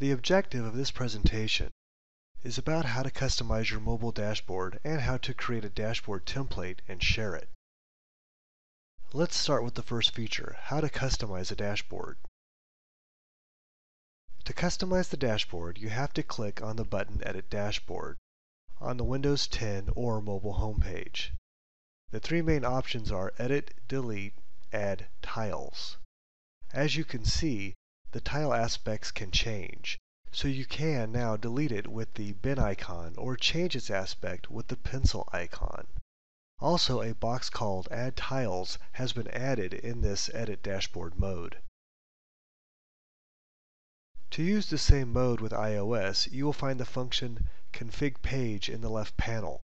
The objective of this presentation is about how to customize your mobile dashboard and how to create a dashboard template and share it. Let's start with the first feature, how to customize a dashboard. To customize the dashboard, you have to click on the button Edit Dashboard on the Windows 10 or mobile homepage. The three main options are Edit, Delete, Add Tiles. As you can see, the tile aspects can change, so you can now delete it with the bin icon or change its aspect with the pencil icon. Also, a box called Add Tiles has been added in this Edit Dashboard mode. To use the same mode with iOS, you will find the function Config Page in the left panel.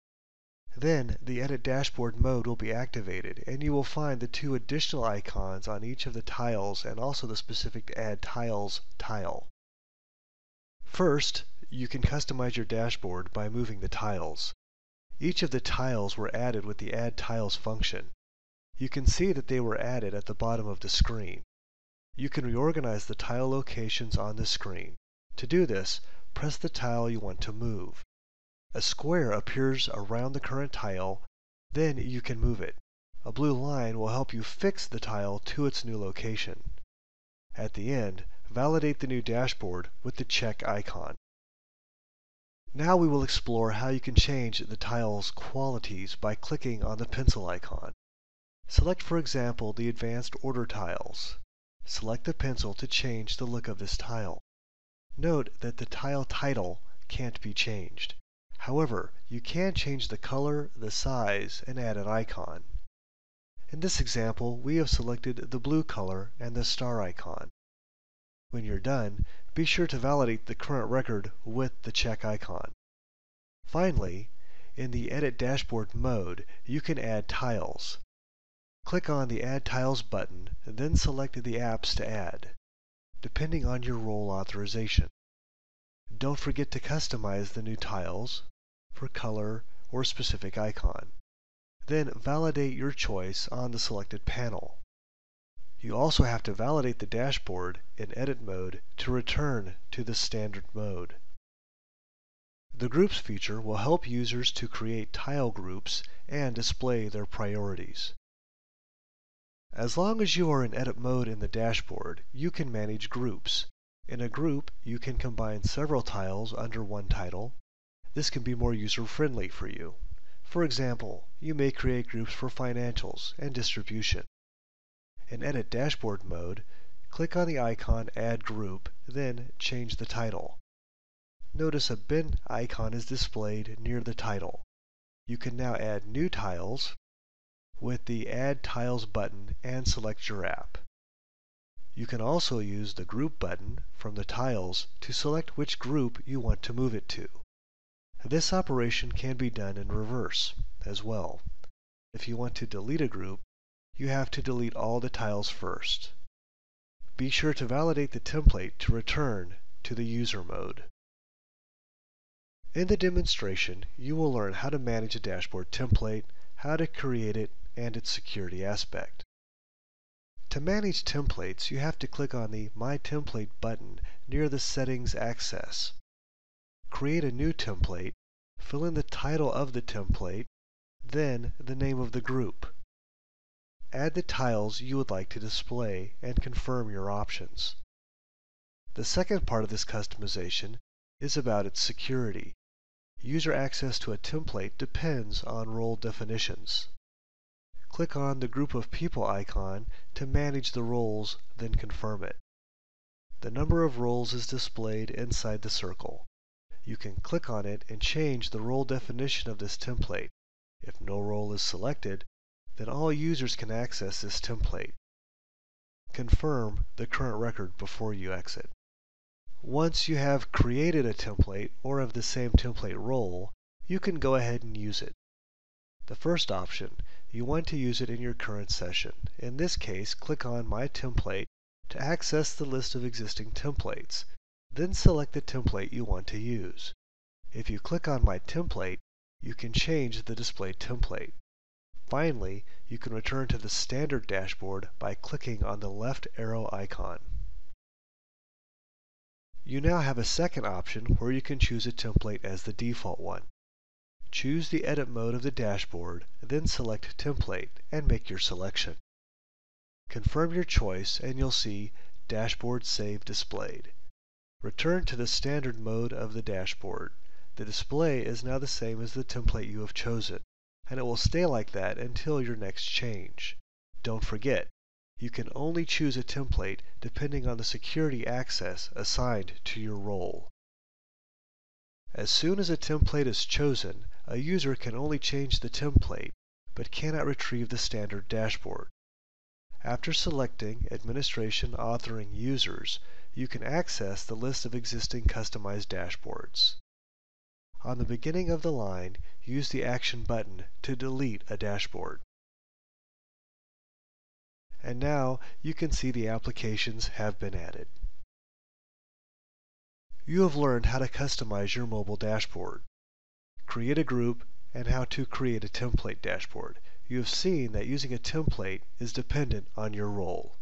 Then the Edit Dashboard mode will be activated, and you will find the two additional icons on each of the tiles and also the specific Add Tiles tile. First, you can customize your dashboard by moving the tiles. Each of the tiles were added with the Add Tiles function. You can see that they were added at the bottom of the screen. You can reorganize the tile locations on the screen. To do this, press the tile you want to move. A square appears around the current tile, then you can move it. A blue line will help you fix the tile to its new location. At the end, validate the new dashboard with the check icon. Now we will explore how you can change the tile's qualities by clicking on the pencil icon. Select for example the advanced order tiles. Select the pencil to change the look of this tile. Note that the tile title can't be changed. However, you can change the color, the size, and add an icon. In this example, we have selected the blue color and the star icon. When you're done, be sure to validate the current record with the check icon. Finally, in the Edit Dashboard mode, you can add tiles. Click on the Add Tiles button, then select the apps to add, depending on your role authorization. Don't forget to customize the new tiles for color or specific icon. Then validate your choice on the selected panel. You also have to validate the dashboard in edit mode to return to the standard mode. The Groups feature will help users to create tile groups and display their priorities. As long as you are in edit mode in the dashboard, you can manage groups. In a group, you can combine several tiles under one title, this can be more user-friendly for you. For example, you may create groups for financials and distribution. In Edit Dashboard mode, click on the icon Add Group, then change the title. Notice a bin icon is displayed near the title. You can now add new tiles with the Add Tiles button and select your app. You can also use the Group button from the tiles to select which group you want to move it to. This operation can be done in reverse as well. If you want to delete a group, you have to delete all the tiles first. Be sure to validate the template to return to the user mode. In the demonstration, you will learn how to manage a dashboard template, how to create it, and its security aspect. To manage templates, you have to click on the My Template button near the Settings access create a new template, fill in the title of the template, then the name of the group. Add the tiles you would like to display and confirm your options. The second part of this customization is about its security. User access to a template depends on role definitions. Click on the Group of People icon to manage the roles, then confirm it. The number of roles is displayed inside the circle you can click on it and change the role definition of this template. If no role is selected, then all users can access this template. Confirm the current record before you exit. Once you have created a template or of the same template role, you can go ahead and use it. The first option, you want to use it in your current session. In this case, click on My Template to access the list of existing templates. Then select the template you want to use. If you click on My Template, you can change the display template. Finally, you can return to the standard dashboard by clicking on the left arrow icon. You now have a second option where you can choose a template as the default one. Choose the edit mode of the dashboard, then select Template and make your selection. Confirm your choice and you'll see Dashboard Save Displayed. Return to the standard mode of the dashboard. The display is now the same as the template you have chosen, and it will stay like that until your next change. Don't forget, you can only choose a template depending on the security access assigned to your role. As soon as a template is chosen, a user can only change the template, but cannot retrieve the standard dashboard. After selecting Administration Authoring Users, you can access the list of existing customized dashboards. On the beginning of the line, use the Action button to delete a dashboard. And now you can see the applications have been added. You have learned how to customize your mobile dashboard, create a group, and how to create a template dashboard. You have seen that using a template is dependent on your role.